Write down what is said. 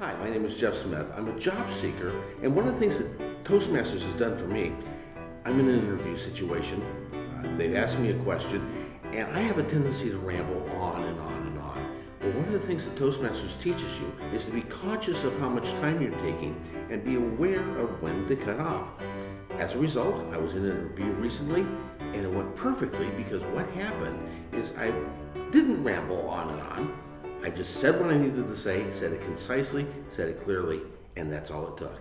Hi, my name is Jeff Smith. I'm a job seeker, and one of the things that Toastmasters has done for me, I'm in an interview situation. Uh, they've asked me a question, and I have a tendency to ramble on and on and on. But one of the things that Toastmasters teaches you is to be conscious of how much time you're taking and be aware of when to cut off. As a result, I was in an interview recently, and it went perfectly because what happened is I didn't ramble on and on. I just said what I needed to say, said it concisely, said it clearly, and that's all it took.